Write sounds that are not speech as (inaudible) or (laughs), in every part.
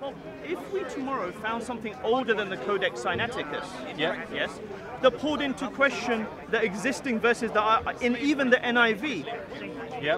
Well, if we tomorrow found something older than the Codex Sinaiticus, Yeah. yes, that pulled into question the existing verses that are in even the NIV, Yeah.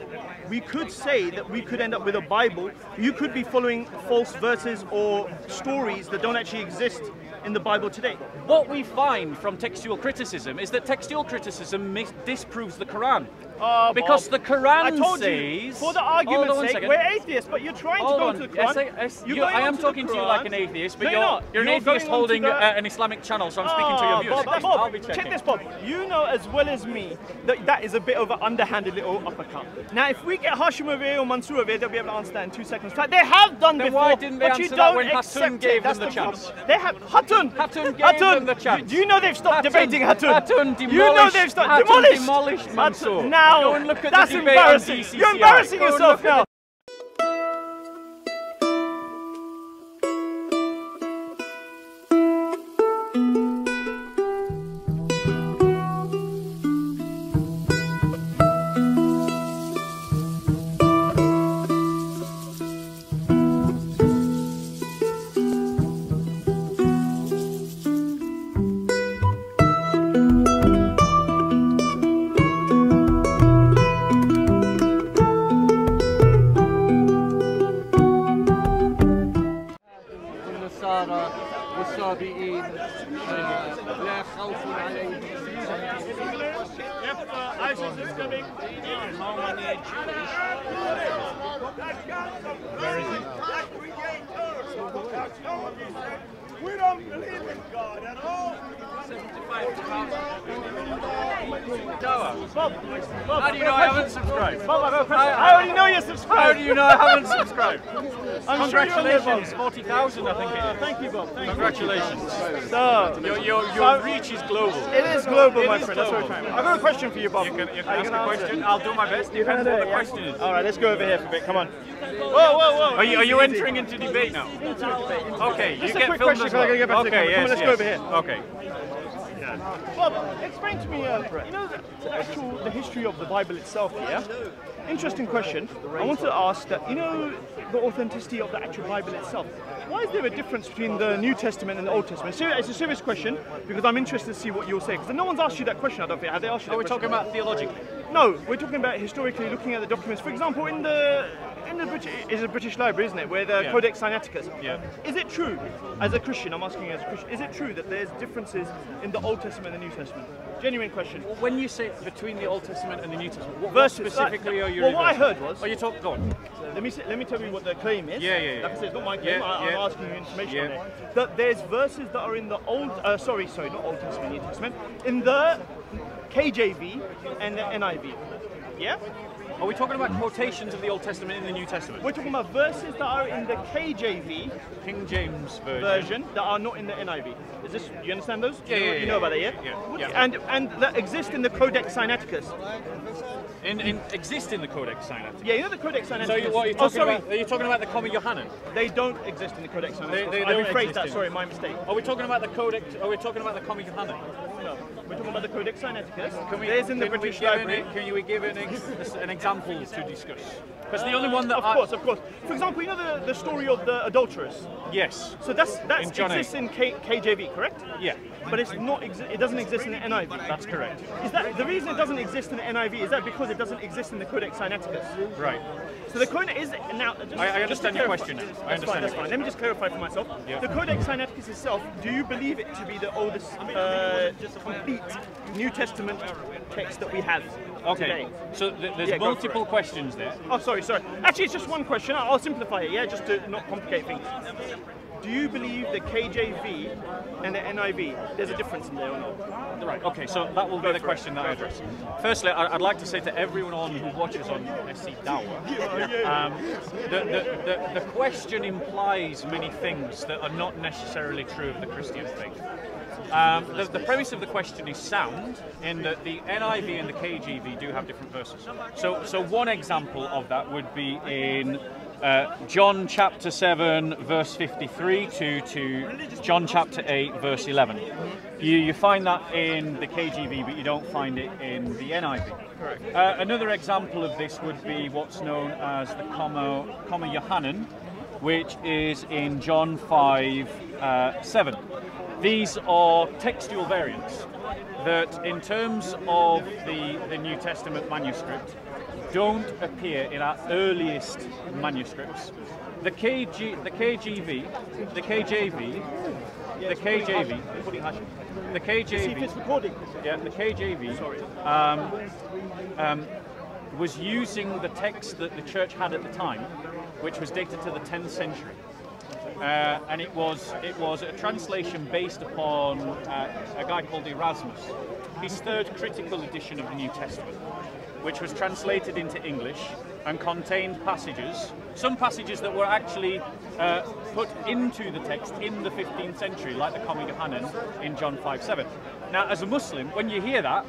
we could say that we could end up with a Bible. You could be following false verses or stories that don't actually exist in the Bible today. What we find from textual criticism is that textual criticism mis- disproves the Quran. Uh, Because Bob, the Quran I told you, says- for the on argument's sake, second. we're atheists, but you're trying Hold to go on. to the Quran. I- yes, You're you- I am talking to you like an atheist, but No, you're, you're not. you're an You're atheist holding the- uh, an Islamic channel, so I'm speaking to your views. Bob, I'll Bob, be check this, Bob. You know as well as me that that is a bit of an underhanded little uppercut. Now, if we get Hashim over here or Mansour over here, they'll be able to answer that in two seconds. They have done Then before, why didn't they but you don't when Hatun accept gave them the chance? They have Hatun. Hatun gave them the chance. Do you know they've stopped debating Hatun? Hatun You know they've stopped Hatun demolished. demolished Hatun- Mansour. Now, Go and look at that's embarrassing. You're embarrassing yourself now. والصابئين آه، لا خوف عليهم If uh, ISIS is coming, how many We don't believe in God at all. Bob, Bob, How do you know I haven't subscribed? Bob, I've got a question. I already know you're subscribed. How do you know I haven't subscribed? (laughs) I'm sure you're on there, Bob. Congratulations, 40,000 I think it Uh, thank you, Bob. Thank Congratulations. you. So, Your, your, your reach is global. it is global, It my is friend. That's what global. trying. I've got a question for you, Bob. You can, you can ask a question. it? I'll do my best. Depends what the yeah? question is. All right, let's go over here for a bit. Come on. Whoa, whoa, whoa. Are you, are you entering into debate now? Okay, you Just a get quick filmed question, as 'cause I gotta get back well. to the Okay, camera. Come on, yes, let's go over here. Okay. Bob, explain to me, uh, you know, the, the actual the history of the Bible itself. Yeah. Interesting question. I want to ask that you know the authenticity of the actual Bible itself. Why is there a difference between the New Testament and the Old Testament? It's a serious question because I'm interested to see what you'll say. Because no one's asked you that question. I don't think. Have they asked you? Are we question? talking about theologically? No, we're talking about historically looking at the documents. For example, in the in the British is a British library, isn't it? Where the Yeah. Codex Sinaiticus. Yeah. Is it true, as a Christian? I'm asking you as a Christian. Is it true that there's differences in the Old Testament and the New Testament? Genuine question. When you say between the Old Testament and the New Testament, what, what Verses, specifically like- are you well, what I heard was- Are you talking? Go on. Let me say, let me tell you what the claim is. Yeah, yeah, yeah. Like I said, it's not my claim. Yeah, I, yeah. I'm asking you information on it. That there's verses that are in the old. Uh, sorry, sorry, not Old Testament, New Testament. In the KJV and the NIV. Yeah. Are we talking about quotations of the Old Testament in the New Testament? We're talking about verses that are in the KJV King James version. version that are not in the NIV. Is this? You understand those? Yeah, you know, yeah, you yeah, know about that, yeah, yeah? yeah, yeah. And and that exist in the Codex Sinaiticus. In, in, exist in the Codex Sinaiticus. Yeah, you know the Codex Sinaiticus. So you, what are you oh, talking sorry. about? Are you talking about the Comma Johanneum? They don't exist in the Codex Sinaiticus. They- they I rephrased that. Sorry, my mistake. Are we talking about the Codex? Are we talking about the Comma Johanneum? No, we're talking about the Codex Sinaiticus. Can we, There's in the British give an- Library. can we give an, ex, an example to discuss? Because the only one that Of I, course, of course. For example, you know the, the story of the adulteress. Yes. So that's that exists in K, KJV, correct? Yeah. But it's not. It doesn't exist in the NIV. That's correct. Is that the reason it doesn't exist in the NIV? Is that because it doesn't exist in the Codex Sinaiticus? Right. So the Codex is now. Just, I- I understand your question now. I That's understand fine. That's fine. Let me just clarify for myself. Yeah. The Codex Sinaiticus itself. Do you believe it to be the oldest uh, complete New Testament text that we have Okay. today? So th- there's Yeah, multiple questions there. Oh, sorry, sorry. Actually, it's just one question. I'll simplify it, yeah, just to not complicate things. Do you believe the KJV and the NIV, there's a difference in there or not? Right. Okay. So that will be the question that I address. Firstly, I'd like to say to everyone on who watches on SC Dawah, (laughs) um, the, the, the, the question implies many things that are not necessarily true of the Christian faith. Um, the, the premise of the question is sound in that the NIV and the KJV do have different verses. So, so one example of that would be in uh, John chapter 7, verse 53 to, to John chapter 8, verse 11. You, you find that in the KJV, but you don't find it in the NIV. Correct. Uh, another example of this would be what's known as the Comma, comma Johanneum, which is in John 5 uh, 7. These are textual variants that, in terms of the, the New Testament manuscript, don't appear in our earliest manuscripts. The KG, the KGV, the KJV, the KJV, the KJV, yeah, the KJV um, um, was using the text that the church had at the time, which was dated to the 10th century. Uh, and it was it was a translation based upon uh, a guy called Erasmus, his third critical edition of the New Testament, which was translated into English and contained passages, some passages that were actually uh, put into the text in the 15th century, like the Comma Johanneum in John 5:7. Now, as a Muslim, when you hear that,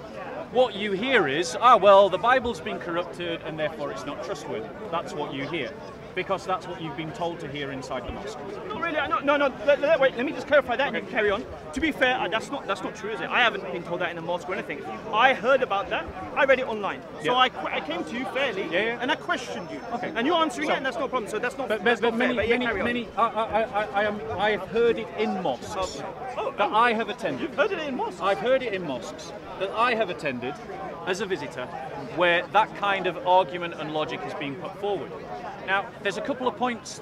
what you hear is, ah, well, the Bible's been corrupted and therefore it's not trustworthy. That's what you hear. Because that's what you've been told to hear inside the mosque. Not really. No, no, no. Let, let- wait. Let me just clarify that, and you can carry on. To be fair, that's not that's not true, is it? I haven't been told that in a mosque or anything. I heard about that. I read it online. So Yeah. I, qu- I came to you fairly, Yeah, yeah. and I questioned you. Okay. And you're answering So- it, and that's no problem. So that's not But, that's but, not but fair. many, But yeah, many, many, I, I, I, I, am, I have heard it in mosques oh, oh, that oh, I have attended. you've heard it in mosques. I've heard it in mosques that I have attended as a visitor where that kind of argument and logic is being put forward. Now, there's a couple of points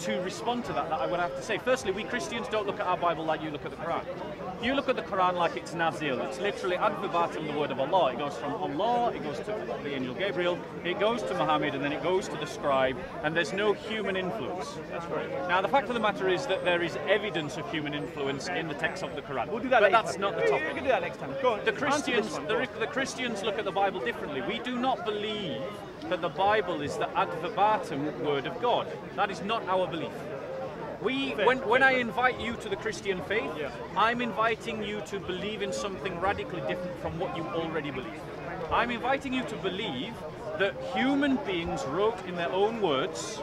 to respond to that that I would have to say. Firstly, we Christians don't look at our Bible like you look at the Quran. You look at the Quran like it's Nazil. It's literally ad verbatim the word of Allah. It goes from Allah, it goes to the angel Gabriel, it goes to Muhammad, and then it goes to the scribe, and there's no human influence. That's right. Now, the fact of the matter is that there is evidence of human influence in the text of the Quran. We'll do that but later. that's not the topic. We can do that next time. Go on. The Christians, one. the, the Christians look at the Bible differently. We do not believe that the Bible is the ad verbatim word of God. That is not our belief. We, when, when I invite you to the Christian faith, I'm inviting you to believe in something radically different from what you already believe. I'm inviting you to believe that human beings wrote in their own words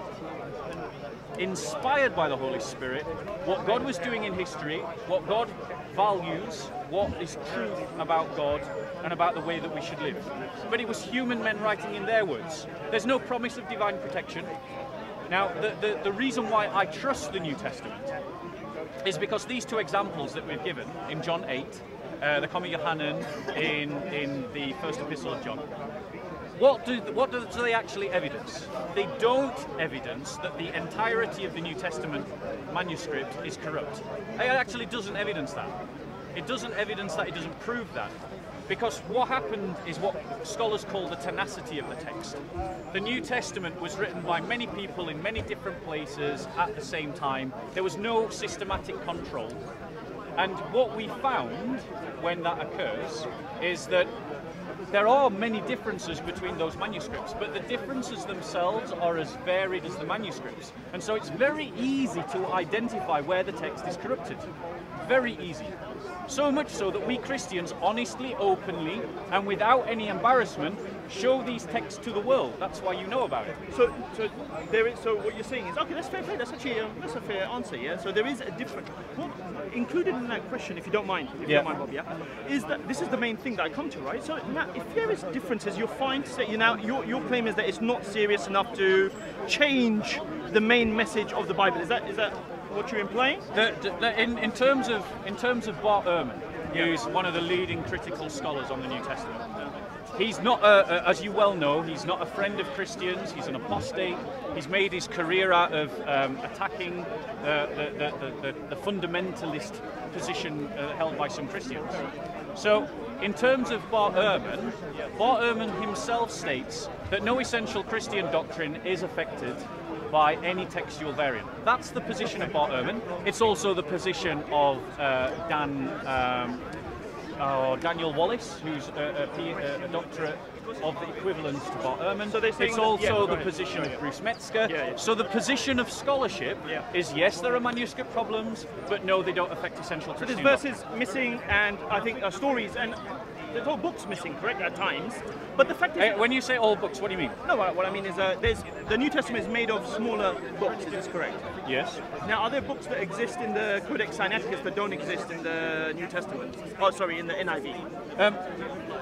inspired by the Holy Spirit, what God was doing in history, what God values, what is true about God, and about the way that we should live. But it was human men writing in their words. There's no promise of divine protection. Now, the, the, the reason why I trust the New Testament is because these two examples that we've given in John 8, uh, the Comma Johanneum in, in the first epistle of John, what do, what do they actually evidence? They don't evidence that the entirety of the New Testament manuscript is corrupt. It actually doesn't evidence that. It doesn't evidence that, it doesn't prove that. Because what happened is what scholars call the tenacity of the text. The New Testament was written by many people in many different places at the same time. There was no systematic control. And what we found when that occurs is that there are many differences between those manuscripts, but the differences themselves are as varied as the manuscripts. And so it's very easy to identify where the text is corrupted. Very easy. So much so that we Christians honestly, openly, and without any embarrassment show these texts to the world. That's why you know about it. So, so there is. So what you're saying is okay. That's fair play. That's actually um, that's a fair answer. Yeah. So there is a different. Well, included in that question, if you don't mind, if you don't mind, Bob, yeah, is that this is the main thing that I come to, right? So if there is differences, you'll find that. You know, your your claim is that it's not serious enough to change the main message of the Bible. Is that is that what you're implying? The, the, in, in terms of in terms of Bart Ehrman, who's one of the leading critical scholars on the New Testament, he's not, uh, uh, as you well know, he's not a friend of Christians. He's an apostate. He's made his career out of um, attacking uh, the, the, the, the, the fundamentalist position uh, held by some Christians. So, in terms of Bart Ehrman, Bart Ehrman himself states that no essential Christian doctrine is affected by any textual variant. That's the position of Bart Ehrman. It's also the position of uh, Dan um, uh, Daniel Wallace, who's a doctorate of the equivalence to Bart Ehrman. So it's that- also yeah, the position of Bruce Metzger. Yeah, yeah. So the position of scholarship is yes, there are manuscript problems, but no, they don't affect essential So there's verses missing, and I think uh, stories, and there's whole books missing, correct, at times. But the fact is. Uh, when you say all books, what do you mean? no, what I mean is, uh, there's the New Testament is made of smaller books. Is this correct? Yes. Now, are there books that exist in the Codex Sinaiticus that don't exist in the New Testament? Oh, sorry, in the NIV.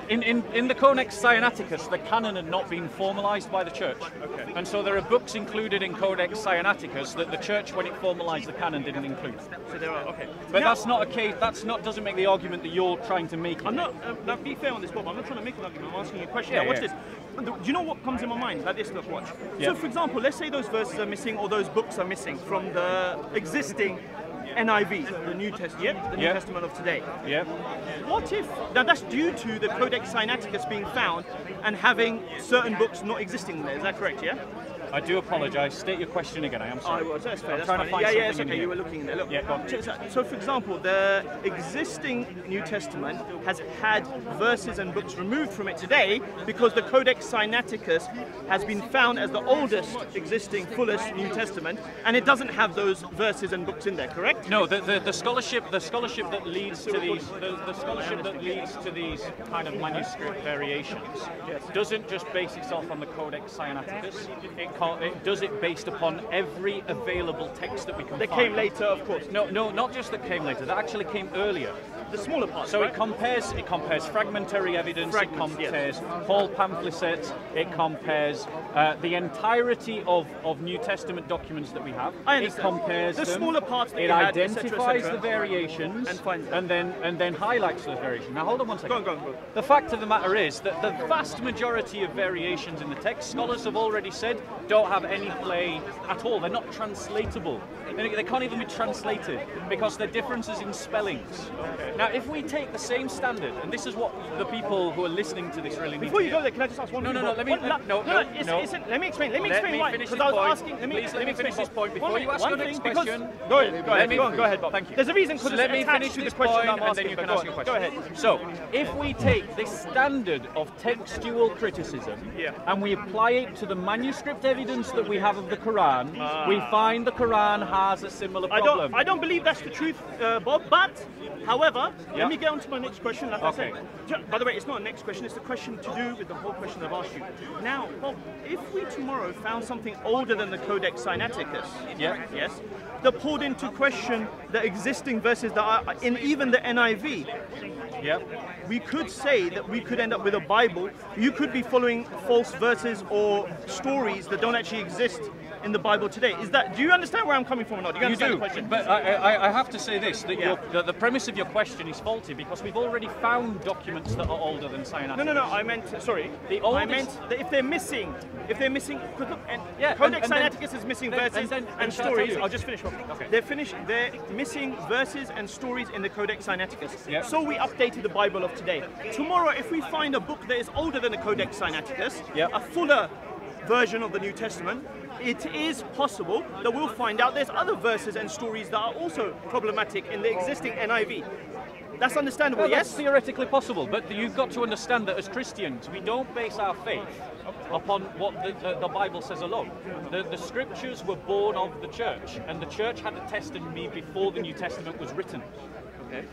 In, in, in the Codex Sinaiticus, the canon had not been formalized by the church. Okay. And so there are books included in Codex Sinaiticus that the church, when it formalized the canon, didn't include. So there are okay. But Now- that's not a case, that's not, doesn't make the argument that you're trying to make. I'm not. Uh, be fair on this, Bob. I'm not trying to make an argument. I'm asking you a question. Yeah, now, watch yeah. this. Do you know what comes in my mind? Like this, look, watch. Yeah. So, for example, let's say those verses are missing or those books are missing from the existing NIV, the New Testament, yeah, the New Yeah. Testament of today. Yeah. What if now that's due to the Codex Sinaiticus being found and having certain books not existing there? Is that correct? Yeah. I do apologise. State your question again. I am Oh, sorry. well, that's fair. I'm That's trying to find yeah, yeah, it's okay. You were looking in there. Look. Yeah, go on. So, so, for example, the existing New Testament has had verses and books removed from it today because the Codex Sinaiticus has been found as the oldest existing, fullest New Testament, and it doesn't have those verses and books in there. Correct? No, the, the, the scholarship the scholarship that leads to these the, the scholarship that leads to these kind of manuscript variations doesn't just base itself on the Codex Sinaiticus. It, it does it based upon every available text that we can They find. came later, of course. No, no, not just that came later. That actually came earlier. The smaller parts. So right? it compares it compares fragmentary evidence, Fragments, it yes. compares Paul pamphlets, it compares uh, the entirety of, of New Testament documents that we have. I it compares The them, smaller parts that it you had, et cetera, et identifies cetera. the variations And finds them. and then and then highlights those variations. Now hold on one second. Go on, go on, go on. The fact of the matter is that the vast majority of variations in the text, scholars have already said, don't have any play at all. They're not translatable. They they can't even be translated because they're differences in spellings. Now, if we take the same standard, and this is what the people who are listening to this really need Before to you go there, can I just ask one No, no, no, let me- no, no, no, it's- no. it's- let me explain. Let me Let explain me why. Because I was point. asking. Let me, Please let me finish this point before One you ask one your thing, next because- question. Go ahead, go Let ahead, go on, go ahead, Bob. Thank you. There's a reason because So let me attached finish to the this question I'm asking. you can go ask your Go ahead. So, if we take this standard of textual criticism and we apply it to the manuscript evidence that we have of the Quran, we ah. find the Quran has a similar Ah. I don't, I don't believe that's the truth, uh, Bob. But, however, Yeah. let me get on to my next question. Like Okay. I said, by the way, it's not a next question. It's a question to do with the whole question I've asked you. Now, Bob, if we tomorrow found something older than the Codex Sinaiticus, Yeah. yes, that pulled into question the existing verses that are in even the NIV, yeah. we could say that we could end up with a Bible. You could be following false verses or stories that don't actually exist in the Bible today. Is that? Do you understand where I'm coming from or not? Do you You understand do, the question? but I, I, I have to say this: that Yeah. the, the premise of your question is faulty because we've already found documents that are older than Sinaiticus. No, no, no. I meant sorry. The oldest, I meant that if they're missing, if they're missing, look, and Yeah, Codex and- and then- Sinaiticus is missing then- verses and then- and, and shall I tell stories. I'll just finish off. Okay. They're finished. They're missing verses and stories in the Codex Sinaiticus. Yeah. So we updated the Bible of today. Tomorrow, if we find a book that is older than the Codex Sinaiticus, Yeah. a fuller version of the New Testament. It is possible that we'll find out there's other verses and stories that are also problematic in the existing NIV. That's understandable, Well, that's yes? theoretically possible, but you've got to understand that as Christians, we don't base our faith upon what the, the, the Bible says alone. The, the scriptures were born of the church, and the church had a testimony before the New Testament was written.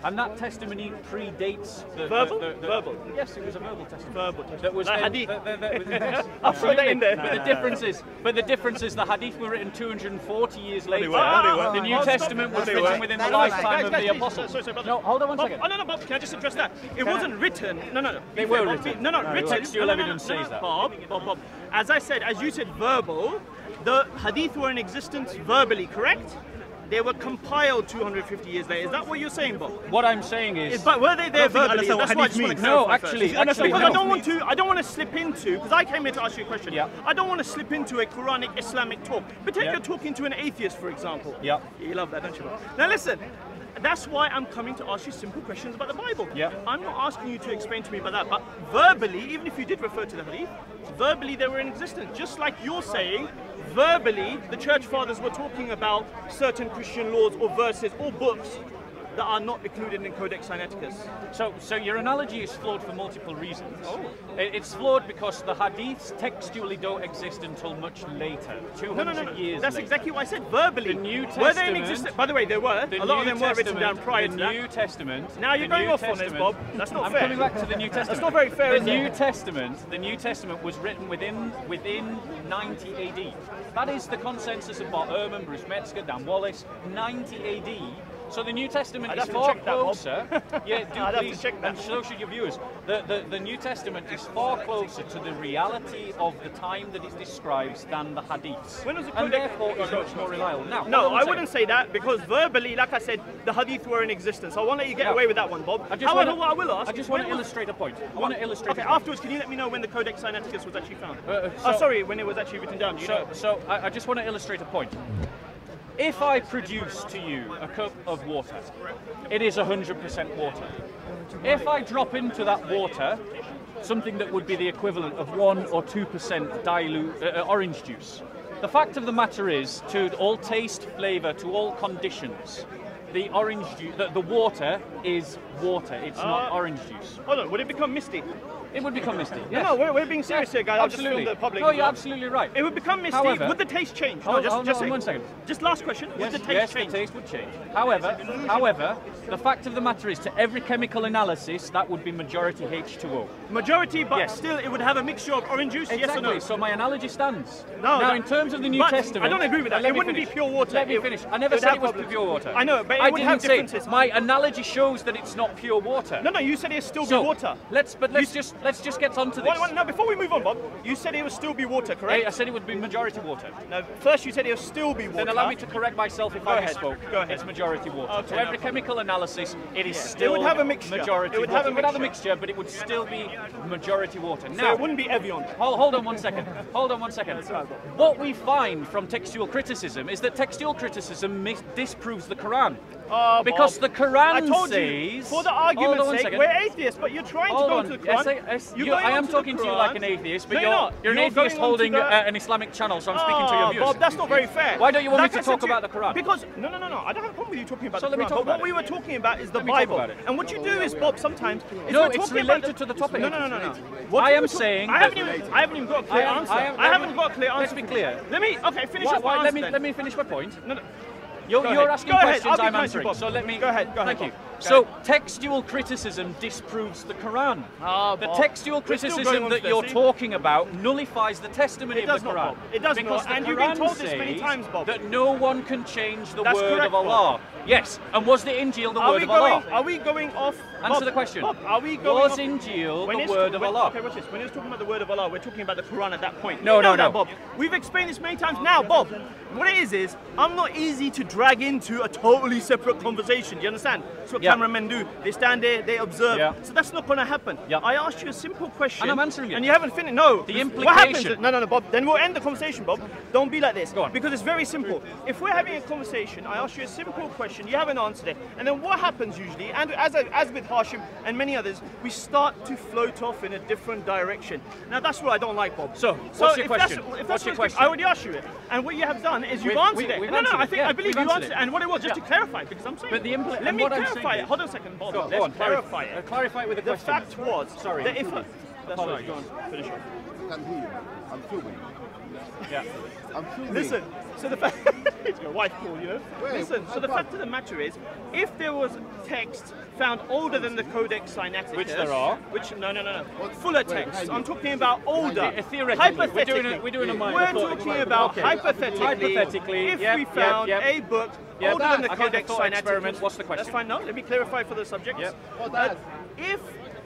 And that testimony predates the Verbal? The, the, the- Verbal. Yes, it was a verbal testimony. Verbal testimony. That was Like then- hadith. (laughs) I'll throw that in there. But the difference is, but the difference is, the hadith were written 240 years later. were, no, they. The New Oh. Testament No, was they written were. within Guys, the guys, lifetime Guys, of the please, apostles. sorry, sorry, no, hold on one Bob, second. Oh, no, no, Bob, can I just address that? It wasn't written. No, no, no. They Be were fair, written. No, no, No, written. textual no, no, no, evidence no, no, says that. Bob, Bob, Bob. As I said, as you said, verbal. The hadith were in existence verbally, correct? They were compiled 250 years later. Is that what you're saying, Bob? What I'm saying is, Is, but were they there don't think I verbally? what That's why I just want to. No, actually- first. actually, because no. I don't want to. I don't want to slip into because I came here to ask you a question. Yeah. I don't want to slip into a Quranic Islamic talk. Pretend Yeah. you're talking to an atheist, for example. Yeah. You love that, don't you? Bob? Now listen. That's why I'm coming to ask you simple questions about the Bible. Yeah. I'm not asking you to explain to me about that, but verbally, even if you did refer to the Hadith, verbally they were in existence. Just like you're saying, verbally the church fathers were talking about certain Christian laws or verses or books that are not included in Codex Sinaiticus. So, so your analogy is flawed for multiple reasons. Oh. It's flawed because the hadiths textually don't exist until much later, 200 No, no, no, no. years That's later. exactly what I said. Verbally, The New Testament... were they in existence? By the way, there were. The a lot of New them were written down Testament- prior the to that. New Testament. Now you're going New off on this, Bob. That's not I'm fair. coming back to the New Testament. That's not very fair, The is it? New Testament, the New Testament was written within within 90 AD. That is the consensus of Bart Ehrman, Bruce Metzger, Dan Wallace. 90 AD So the New Testament I'd is have to far check that, closer. (laughs) (laughs) yeah, do I'd to please, check that. and so should your viewers. The, the the New Testament is far closer to the reality of the time that it describes than the Hadiths, When was the and Codex- therefore is much more reliable. Now, No, hold on one I second. wouldn't say that because verbally, like I said, the hadith were in existence. I won't let you get Yeah. away with that one, Bob. I just However, wanna, what I will ask I just want to illustrate a point. I want to illustrate. Okay, afterwards, can you let me know when the Codex Sinaiticus was actually found? Uh, uh, oh, sorry, when it was actually written down. You So, know? so I, I just want to illustrate a point. If I produce to you a cup of water, it is 100% water. If I drop into that water something that would be the equivalent of 1 or 2% dilute uh, uh, orange juice, the fact of the matter is, to all taste, flavour, to all conditions, the orange juice, the, the water is water. It's not Uh, orange juice. Hold on, would it become misty? It would become misty. No, Yes. no, we're, we're being serious Yes, here, guys. I'll just absolutely. the public. No, you're absolutely right. It would become misty. However- would the taste change? No, just, just say- one second. Just last question. Yes, would the taste yes, change? the taste would change. However, however, the fact of the matter is, to every chemical analysis, that would be majority H2O. Majority, but Yes. still, it would have a mixture of orange juice. Yes or Exactly. no? So my analogy stands. No, Now, that- in terms of the New Testament, I don't agree with that. It wouldn't be pure water. Let me finish. I never said it was pure water. I know, but it I would didn't have differences. my analogy shows that it's not pure water. No, no, you said it'd still water. let's but let's just let's just get on to this. Wait, wait, no, before we move on, Bob, you said it would still be water, correct? I said it would be majority water. No, first you said it would still be water. Then allow me to correct myself if Go I ahead, misspoke. go ahead. It's majority water. Okay, to no every chemical analysis, it is It still would have a mixture. majority It would water. have a It would have a mixture. mixture, but it would still be majority water. So Now, it wouldn't be Evian. Hold, hold on one second. Hold on one second. What we find from textual criticism is that textual criticism mis- disproves the Quran. Oh, because Bob. the Quran I told says. you, for the argument's sake, second. we're atheists, but you're trying Hold to go on. to the Quran. Yes, you- I am talking to you like an atheist, but No, you're, you're not. you're an You're atheist holding uh, an Islamic channel, so I'm speaking to your Ah, viewers. Bob, that's not very fair. Why don't you want me to I talk about the Quran? Because no, no, no, no. I don't have a problem with you talking about So the let me Quran. talk but about what we were talking about is the Let Bible. And what you do is, Bob, sometimes No, it's related to the topic. No, no, no, no. I am saying I haven't even. I haven't even got a clear answer. I haven't got a clear answer. Let's be clear. Let me. Okay, finish off my let me let me finish my point. No, no. You're, you're asking questions, I'm answering. So let me. Go ahead, go ahead, Thank you. Bob. Go So textual criticism disproves the Quran. Ah, the textual criticism that you're talking about nullifies the testimony It of the not, Quran. Bob. It does because not, and you've been told this many times, Bob. That no one can change the That's word correct, of Bob. Allah. Yes. And was the Injil the Are word we of going? Allah? Are we going off? Answer Bob, the question. Bob, are we going? Was off, Injil when the word of Allah? Okay, watch this. When he was talking about the word of Allah, we're talking about the Quran at that point. No, You no, that, no. Bob. We've explained this many times. Now, Bob, what it is is, I'm not easy to drag into a totally separate conversation. Do you understand? What Yeah. cameramen do. They stand there, they observe. Yeah. So that's not going to happen. Yeah. I asked you a simple question, And I'm answering it. and you haven't finished. No. The implication. What happens? No, no, no, Bob. Then we'll end the conversation, Bob. Don't be like this. Go on. Because it's very simple. If we're having a conversation, I ask you a simple question, you haven't answered it, and then what happens usually, and as, as with Hashim and many others, we start to float off in a different direction. Now that's what I don't like, Bob. So, what's your if that's- question? if What's your question? I already asked you it, and what you have done is you've We've- answered we- it. no, no, I think Yeah, I believe you answered it. it. And what it was, just Yeah. to clarify, because I'm saying. But the impl- let me I'm clarify saying it. is- Hold on a second, Bob. Go, Let's on, clarify clarify, it. uh, clarify it with a the question. fact was Sorry. that if a, that's all right. Apologies. Go on, finish it. I can hear you. I'm filming. Yeah. I'm filming. Listen, so the fact (laughs) it's your wife call, you know. Wait, Listen, so the fact of the matter is, if there was text found older than the Codex Sinaiticus, Which there are. which no, no, no, no, What- fuller wait, text. I'm talking about older. Theoretically, we're doing a- we're doing a minor We're thought talking about Okay. hypothetically. Hypothetically, if yep, we found yep. a book Yep, older than the I get the Codex Sinaiticus, experiment. What's the question? That's fine. No, let me clarify for the subject. Yep. Uh, if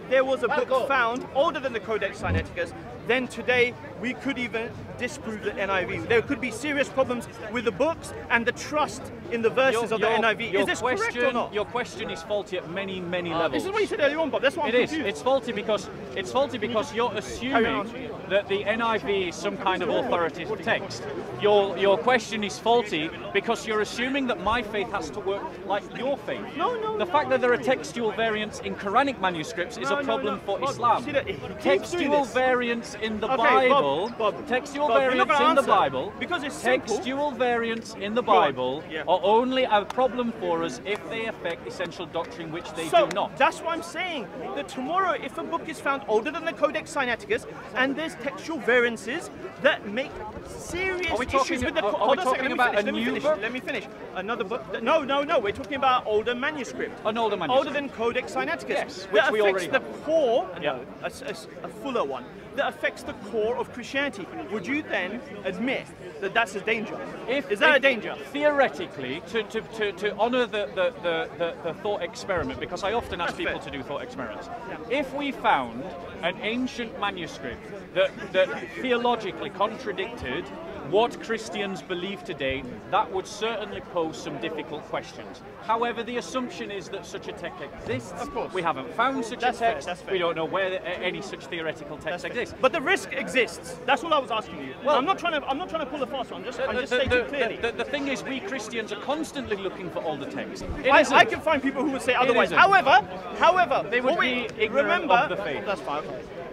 there was a book found older than the Codex Sinaiticus, then today we could even disprove the NIV. There could be serious problems with the books and the trust in the verses of the NIV. your Is this correct or question, not? Your question is faulty at many, many Uh, levels. this is what you said earlier on, Bob. That's I'm It is. confused. It's faulty because it's faulty because you're assuming that the NIV is some kind of authoritative text. Your your question is faulty because you're assuming that my faith has to work like your faith. No, no, The no. fact that there are textual variants in Quranic manuscripts is No, a problem for Islam. see that- he keeps doing Textual variants in the Okay, Bible. Bob, Bob, textual Bob, variants in the Bible. because it's simple. Textual variants in the Bible yeah. are only a problem for us if they affect essential doctrine, which they so do not. that's what I'm saying. That tomorrow, if a book is found older than the Codex Sinaiticus and there's textual variances that make serious Are we talking- issues with the are- are we hold on a second, talking let me about finish, a new finish, book? Let me finish. Another book? No, no, no. We're talking about older manuscript. An older manuscript. Older than Codex Sinaiticus. Yes, that which we already the have. poor, Yeah. no, a, a- a fuller one. That affects the core of Christianity. Would you then admit that that's a danger? If, Is that a danger? Theoretically, to, to, to, to honour the, the, the, the, the thought experiment, because I often ask That's people fair. to do thought experiments, if we found an ancient manuscript that, that theologically contradicted what Christians believe today, that would certainly pose some difficult questions. However, the assumption is that such a text exists. Of course. We haven't found such That's a fair, text. that's fair. We don't know where any such theoretical text That's fair. exists. But the risk exists. That's all I was asking you. Well- I'm not trying to. I'm not trying to pull a fast one. I'm just. I'm The, just the- stating the- clearly. the- the thing is, we Christians are constantly looking for older texts. It I. I can find people who would say otherwise. However, however, They would we- be ignorant remember, of the faith. That's fine.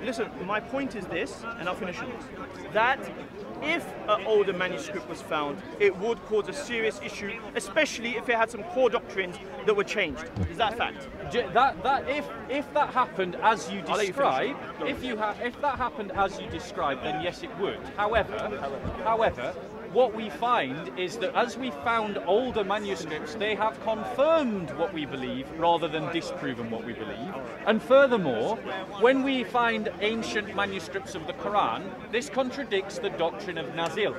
Listen, my point is this, and I'll finish on this: that if an older manuscript was found, it would cause a serious issue, especially if it had some core doctrines that were changed. Is that a fact? J- That that if if that happened as you I'll you describe, if you ha- if that happened as you described, then yes, it would. However, however, what we find is that as we found older manuscripts, they have confirmed what we believe rather than disproven what we believe. And furthermore, when we find ancient manuscripts of the Quran, this contradicts the doctrine of Nazil.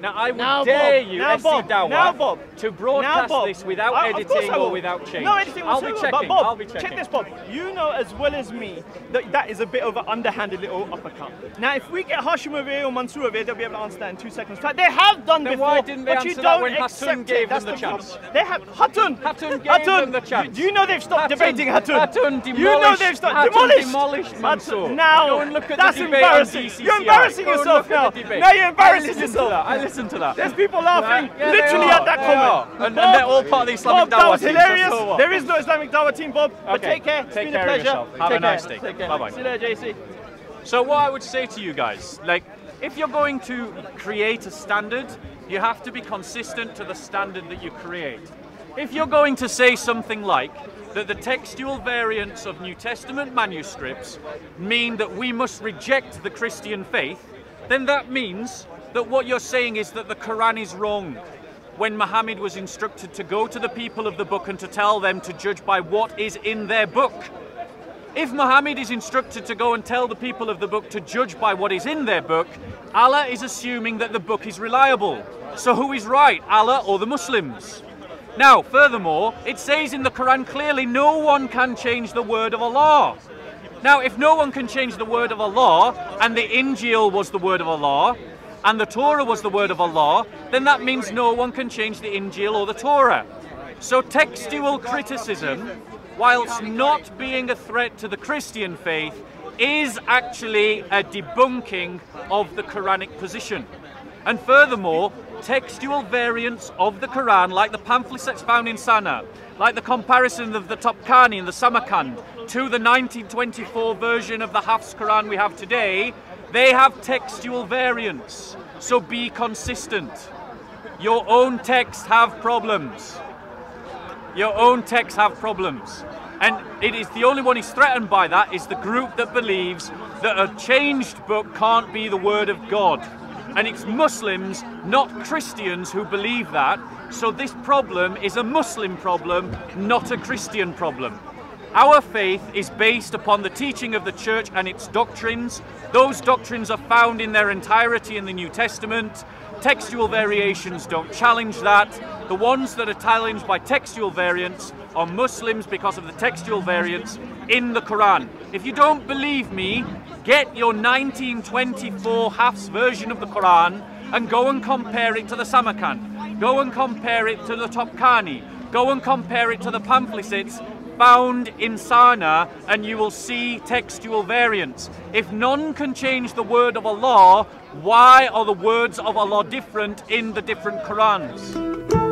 Now I would Now, dare Bob, you, now, SC Bob, Dawah, now, Bob, to now, broadcast Bob, this without I- editing or without change. No editing I'll be checking. But Bob, I'll be checking. check this, Bob. You know as well as me that that is a bit of an underhanded little uppercut. Now, if we get Hashim over here or Mansour over here, they'll be able to answer that in two seconds. They have done Then before, why didn't they but you don't when Hatun gave. Them the problem. chance? They have Hatun. Hatun gave them the chance. Do you know they've stopped Hatun- debating Hatun? Hatun You know demolished- they've stopped Hatun demolished. demolished Hatun- Mansour. Now, look that's embarrassing. You're embarrassing yourself now. Now you're embarrassing yourself. To that. I listened to that. There's people laughing Yeah, literally at that comment. And- and they're all part of the Islamic Bob, that was hilarious. so? There is no Islamic Dawah team, Bob. But take care. It's take been care a pleasure. yourself. Have a care. nice day. Take. Bye-bye. See you later, JC. So what I would say to you guys, like, if you're going to create a standard, you have to be consistent to the standard that you create. If you're going to say something like that the textual variants of New Testament manuscripts mean that we must reject the Christian faith, then that means that what you're saying is that the Quran is wrong. When Muhammad was instructed to go to the people of the book and to tell them to judge by what is in their book. If Muhammad is instructed to go and tell the people of the book to judge by what is in their book, Allah is assuming that the book is reliable. So who is right, Allah or the Muslims? Now, furthermore, it says in the Quran clearly no one can change the word of Allah. Now, if no one can change the word of Allah, and the Injil was the word of Allah, and the Torah was the word of Allah, then that means no one can change the Injil or the Torah. So textual criticism, whilst not being a threat to the Christian faith, is actually a debunking of the Quranic position. And furthermore, textual variants of the Quran, like the pamphlets that's found in Sana, like the comparison of the Topkapi and the Samarkand to the 1924 version of the Hafs Quran we have today, they have textual variants. So be consistent. Your own texts have problems. Your own texts have problems. And it is the only one who's threatened by that is the group that believes that a changed book can't be the word of God. And it's Muslims, not Christians, who believe that. So this problem is a Muslim problem, not a Christian problem. Our faith is based upon the teaching of the church and its doctrines. Those doctrines are found in their entirety in the New Testament. Textual variations don't challenge that. The ones that are challenged by textual variants are Muslims because of the textual variants in the Quran. If you don't believe me, get your 1924 Hafs version of the Quran and go and compare it to the Samarkand. Go and compare it to the Topkapi. Go and compare it to the pamphlets found in Sana and you will see textual variants. If none can change the word of Allah, why are the words of Allah different in the different Qurans?